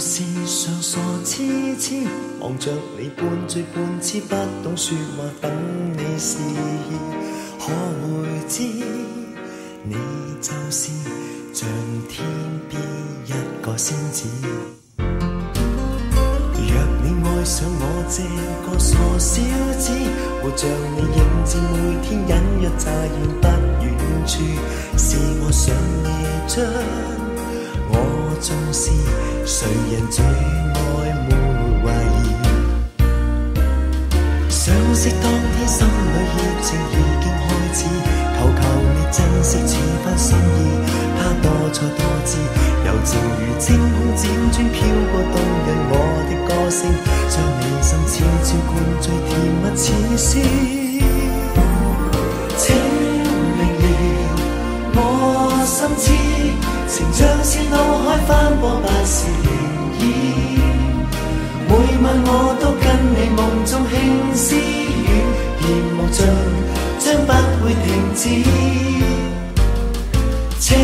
是上傻痴痴，望着你半醉半痴，不懂说话等你示意，可会知你就是像天边一个仙子。若你爱上我这个傻小子，活像你影子，每天隐约乍现不远处，是我想你将。我纵是谁人最爱没怀疑，相识当天心里热情已经开始，求求你珍惜此番心意。他多才多姿，柔情如清空辗转飘过动人我的歌声，将你心悄悄灌醉，甜蜜似诗。会停止。请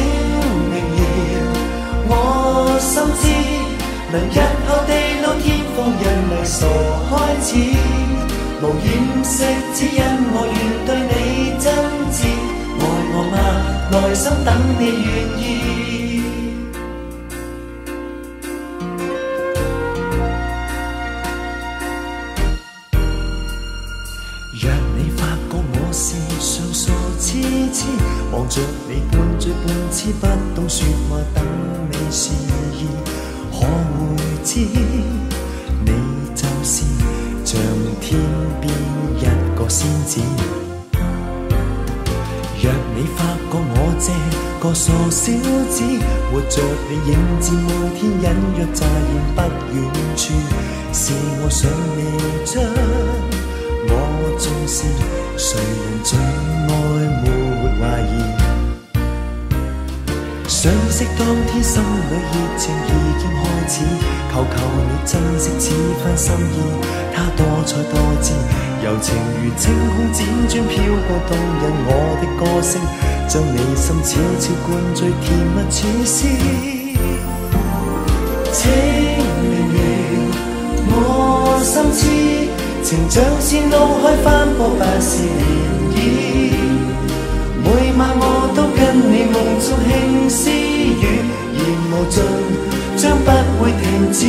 明了，我心知，能日后地老天荒，人迷傻开始。无掩饰，只因我愿对你真挚。爱我吗？内心等你愿意。望着你半醉半痴，不懂说话，等你示意，可会知你就是像天边一个仙子？若你发觉我这个傻小子，活着你影子，每天隐约乍现不远处，是我想你将我纵是谁人最爱没怀疑。相识当天，心里热情已经开始。求求你珍惜此番心意。他多才多姿，柔情如清空辗转飘过动人我的歌声，将你心悄悄灌醉，甜蜜似诗。请明了，我心知，情像是脑海翻波，不是涟漪。每晚我都跟你梦中轻私语，言无尽，将不会停止。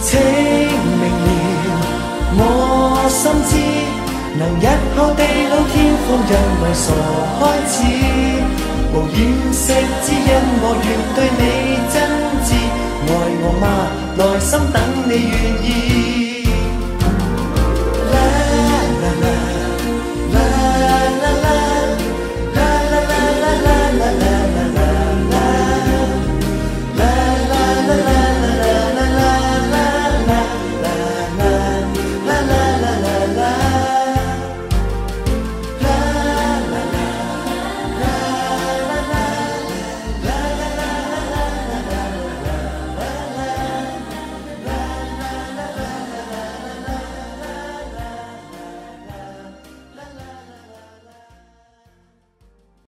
请明了，我心知，能日后地老天荒，因为傻开始。无掩饰，只因我愿对你真挚。爱我吗？内心等你愿意。